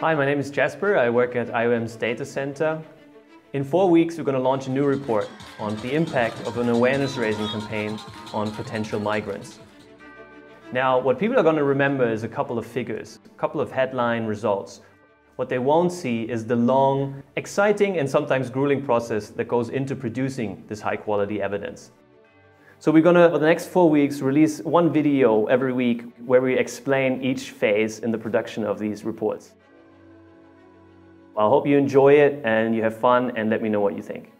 Hi, my name is Jasper. I work at IOM's data center. In four weeks, we're going to launch a new report on the impact of an awareness raising campaign on potential migrants. Now, what people are going to remember is a couple of figures, a couple of headline results. What they won't see is the long, exciting, and sometimes grueling process that goes into producing this high quality evidence. So we're gonna, for the next four weeks, release one video every week where we explain each phase in the production of these reports. I hope you enjoy it and you have fun and let me know what you think.